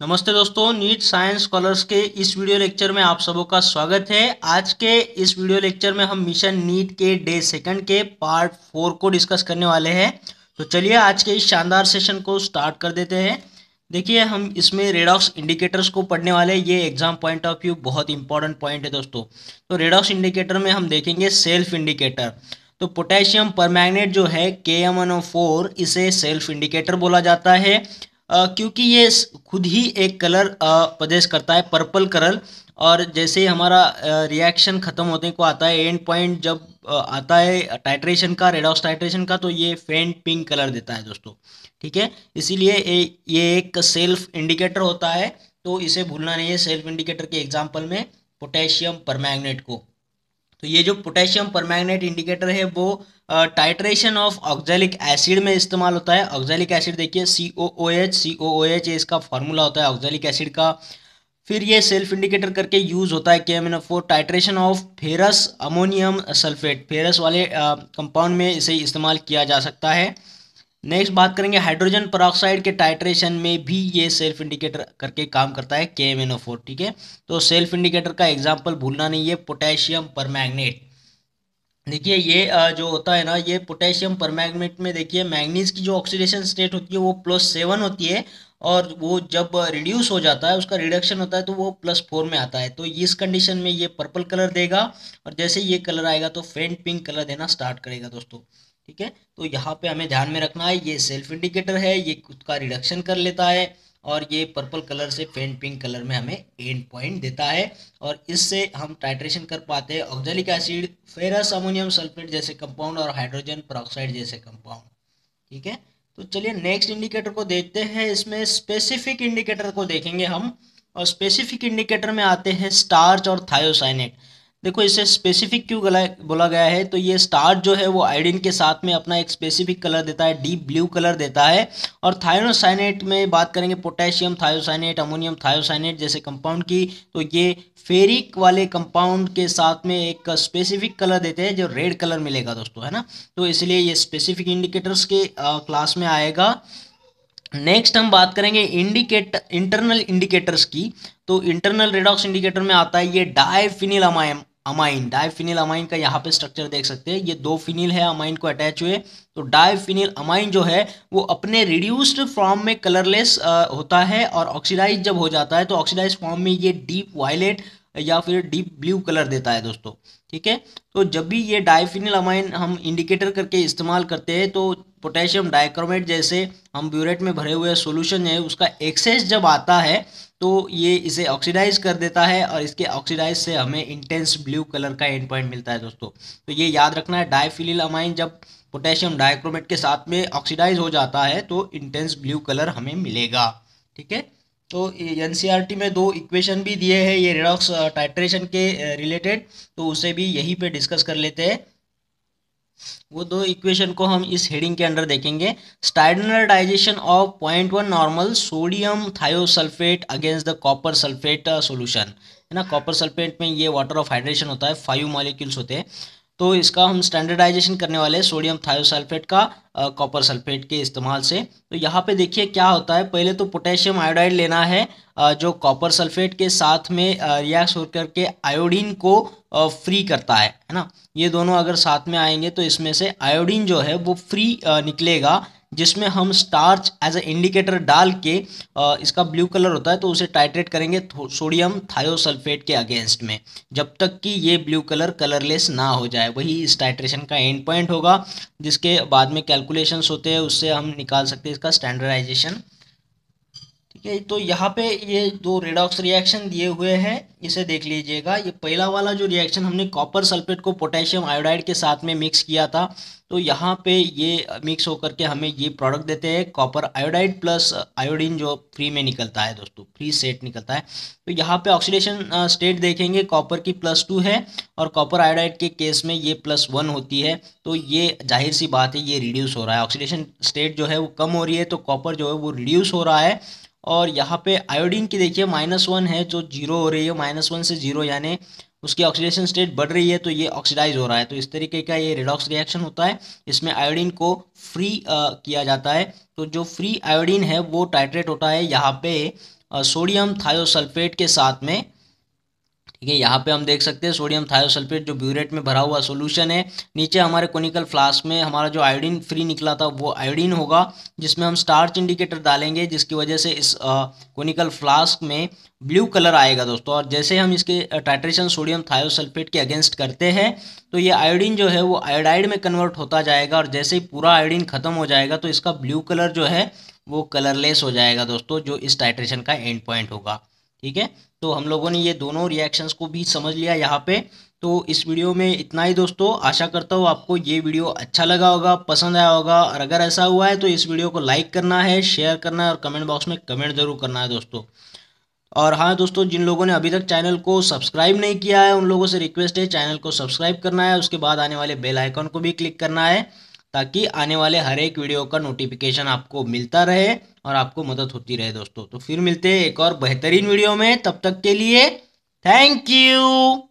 नमस्ते दोस्तों, NEET science scholars के इस वीडियो लेक्चर में आप सबों का स्वागत है। आज के इस वीडियो लेक्चर में हम मिशन नीट के डे सेकंड के पार्ट फोर को डिस्कस करने वाले हैं। तो चलिए आज के इस शानदार सेशन को स्टार्ट कर देते हैं। देखिए, हम इसमें रेडॉक्स इंडिकेटर्स को पढ़ने वाले ये एग्ज़ाम पॉइंट ऑफ़ व्यू बहुत इंपॉर्टेंट पॉइंट है दोस्तों। तो रेडॉक्स इंडिकेटर में हम देखेंगे सेल्फ इंडिकेटर तो पोटेशियम परमैग्नेट जो है के इसे सेल्फ इंडिकेटर बोला जाता है। क्योंकि ये खुद ही एक कलर प्रदेश करता है, पर्पल कलर। और जैसे ही हमारा रिएक्शन ख़त्म होने को आता है एंड पॉइंट जब आता है टाइट्रेशन का रेडॉक्स टाइट्रेशन का तो ये फेंट पिंक कलर देता है दोस्तों। ठीक है? इसीलिए ये एक सेल्फ इंडिकेटर होता है। तो इसे भूलना नहीं है सेल्फ इंडिकेटर के एग्ज़ाम्पल में पोटेशियम परमैग्नेट को। तो ये जो पोटेशियम परमैग्नेट इंडिकेटर है, वो टाइट्रेशन ऑफ़ ऑक्जेलिक एसिड में इस्तेमाल होता है। ऑक्जेलिक एसिड देखिए C O O H C O O H इसका फॉर्मूला होता है ऑक्जेलिक एसिड का। फिर ये सेल्फ इंडिकेटर करके यूज़ होता है K M N four titration of ferrous ammonium sulphate ferrous वाले कंपाउंड में इसे इस्तेमाल किया जा सकता है। नेक्स्ट बात करेंगे हाइड्रोजन परऑक्साइड के टाइट्रेशन में भी ये सेल्फ इंडिकेटर करके काम करता है के एम एन फोर ठीक है? तो सेल्फ इंडिकेटर का एग्ज़ाम्पल भूलना नहीं है पोटेशियम परमैग्नेट देखिए ये जो होता है ना, ये पोटेशियम परमैग्नेट में देखिए मैग्नीज की जो ऑक्सीडेशन स्टेट होती है वो प्लस सेवन होती है और वो जब रिड्यूस हो जाता है, उसका रिडक्शन होता है तो वो प्लस फोर में आता है। तो इस कंडीशन में ये पर्पल कलर देगा और जैसे ये कलर आएगा तो फेंट पिंक कलर देना स्टार्ट करेगा दोस्तों। ठीक है? तो यहाँ पे हमें ध्यान में रखना है, ये सेल्फ इंडिकेटर है, ये खुद का रिडक्शन कर लेता है और ये पर्पल कलर से फेंट पिंक कलर में हमें एंड पॉइंट देता है और इससे हम टाइट्रेशन कर पाते हैं oxalic acid ferrous ammonium sulphate जैसे कंपाउंड और हाइड्रोजन परऑक्साइड जैसे कंपाउंड ठीक है? तो चलिए नेक्स्ट इंडिकेटर को देखते हैं, इसमें स्पेसिफिक इंडिकेटर को देखेंगे हम और स्पेसिफिक इंडिकेटर में आते हैं स्टार्च और थायोसाइनेट देखो, इसे स्पेसिफिक क्यों बोला गया है? तो ये स्टार जो है, वो आयोडीन के साथ में अपना एक स्पेसिफिक कलर देता है डीप ब्लू कलर देता है। और थायोसाइनेट में बात करेंगे पोटेशियम थायोसाइनेट अमोनियम थायोसाइनेट जैसे कंपाउंड की तो ये फेरिक वाले कंपाउंड के साथ में एक स्पेसिफिक कलर देते हैं, जो रेड कलर मिलेगा दोस्तों, है ना? तो इसलिए ये स्पेसिफिक इंडिकेटर्स के क्लास में आएगा। नेक्स्ट हम बात करेंगे इंडिकेट इंटरनल इंडिकेटर्स की। तो इंटरनल रेडॉक्स इंडिकेटर में आता है, ये अमाइन अमाइन डाइफिनिल अमाइन का यहाँ पे स्ट्रक्चर देख सकते हैं। ये दो फिनिल है अमाइन को अटैच हुए। तो डाइफिनिल अमाइन जो है, वो अपने रिड्यूस्ड फॉर्म में कलरलेस होता है और ऑक्सीडाइज जब हो जाता है तो ऑक्सीडाइज फॉर्म में ये डीप वायलेट या फिर डीप ब्लू कलर देता है दोस्तों। ठीक है? तो जब भी ये डाइफिनिल अमाइन हम इंडिकेटर करके इस्तेमाल करते हैं तो पोटेशियम डाइक्रोमेट जैसे हम ब्यूरेट में भरे हुए सोल्यूशन है, उसका एक्सेस जब आता है तो ये इसे ऑक्सीडाइज कर देता है और इसके ऑक्सीडाइज से हमें इंटेंस ब्लू कलर का एंड पॉइंट मिलता है दोस्तों। तो ये याद रखना है डाइफिलिल अमाइन जब पोटेशियम डाइक्रोमेट के साथ में ऑक्सीडाइज हो जाता है तो इंटेंस ब्लू कलर हमें मिलेगा। ठीक है? तो एन e में दो इक्वेशन भी दिए हैं, ये रेडॉक्स टाइट्रेशन के रिलेटेड तो उसे भी यहीं पे डिस्कस कर लेते हैं। वो दो इक्वेशन को हम इस हेडिंग के अंदर देखेंगे। Standardisation of point one normal sodium thiosulphate against the copper sulphate solution है ना? कॉपर सल्फेट में ये वाटर ऑफ़ हाइड्रेशन होता है फाइव मॉलिक्यूल्स होते हैं। तो इसका हम स्टैंडर्डाइजेशन करने वाले हैं सोडियम थायोसल्फेट का कॉपर सल्फेट के इस्तेमाल से। तो यहाँ पे देखिए क्या होता है, पहले तो पोटेशियम आयोडाइड लेना है जो कॉपर सल्फेट के साथ में रिएक्ट हो करके आयोडीन को फ्री करता है है ना? ये दोनों अगर साथ में आएँगे तो इसमें से आयोडीन जो है वो फ्री निकलेगा। जिसमें हम स्टार्च एज ए इंडिकेटर डाल के इसका ब्लू कलर होता है तो उसे टाइट्रेट करेंगे सोडियम थायोसल्फेट के अगेंस्ट में। जब तक कि ये ब्लू कलर कलरलेस ना हो जाए, वही इस टाइट्रेशन का एंड पॉइंट होगा, जिसके बाद में कैलकुलेशंस होते हैं, उससे हम निकाल सकते हैं इसका स्टैंडर्डाइजेशन ठीक है तो यहाँ पे ये दो रेडॉक्स रिएक्शन दिए हुए हैं, इसे देख लीजिएगा। ये पहला वाला जो रिएक्शन हमने कॉपर सल्फेट को पोटेशियम आयोडाइड के साथ में मिक्स किया था तो यहाँ पे ये मिक्स होकर के हमें ये प्रोडक्ट देते हैं कॉपर आयोडाइड प्लस आयोडीन जो फ्री में निकलता है दोस्तों फ्री सेट निकलता है। तो यहाँ पे ऑक्सीडेशन स्टेट देखेंगे कॉपर की प्लस टू है और कॉपर आयोडाइड के केस में ये प्लस वन होती है। तो ये ज़ाहिर सी बात है, ये रिड्यूस हो रहा है। ऑक्सीडेशन स्टेट जो है वो कम हो रही है तो कॉपर जो है वो रिड्यूस हो रहा है। और यहाँ पे आयोडीन की देखिए माइनस वन है जो ज़ीरो हो रही है माइनस वन से ज़ीरो यानी उसकी ऑक्सीडेशन स्टेट बढ़ रही है तो ये ऑक्सीडाइज हो रहा है। तो इस तरीके का ये रिडॉक्स रिएक्शन होता है। इसमें आयोडीन को फ्री आ, किया जाता है। तो जो फ्री आयोडीन है वो टाइट्रेट होता है यहाँ पे सोडियम थायोसल्फेट के साथ में। ठीक है, यहाँ पे हम देख सकते हैं सोडियम थायोसल्फेट जो ब्यूरेट में भरा हुआ सोल्यूशन है। नीचे हमारे कोनिकल फ्लास्क में हमारा जो आयोडीन फ्री निकला था, वो आयोडीन होगा, जिसमें हम स्टार्च इंडिकेटर डालेंगे, जिसकी वजह से इस कोनिकल फ्लास्क में ब्लू कलर आएगा दोस्तों। और जैसे हम इसके टाइट्रेशन सोडियम थायोसल्फेट के अगेंस्ट करते हैं तो ये आयोडीन जो है वो आयोडाइड में कन्वर्ट होता जाएगा, और जैसे ही पूरा आयोडीन खत्म हो जाएगा तो इसका ब्लू कलर जो है, वो कलरलेस हो जाएगा दोस्तों, जो इस टाइट्रेशन का एंड पॉइंट होगा। ठीक है? तो हम लोगों ने ये दोनों रिएक्शंस को भी समझ लिया यहाँ पे। तो इस वीडियो में इतना ही दोस्तों। आशा करता हूँ आपको ये वीडियो अच्छा लगा होगा, पसंद आया होगा। और अगर ऐसा हुआ है तो इस वीडियो को लाइक करना है शेयर करना है और कमेंट बॉक्स में कमेंट ज़रूर करना है दोस्तों। और हाँ दोस्तों, जिन लोगों ने अभी तक चैनल को सब्सक्राइब नहीं किया है, उन लोगों से रिक्वेस्ट है चैनल को सब्सक्राइब करना है। उसके बाद आने वाले बेल आइकॉन को भी क्लिक करना है। ताकि आने वाले हर एक वीडियो का नोटिफिकेशन आपको मिलता रहे और आपको मदद होती रहे दोस्तों। तो फिर मिलते हैं एक और बेहतरीन वीडियो में। तब तक के लिए थैंक यू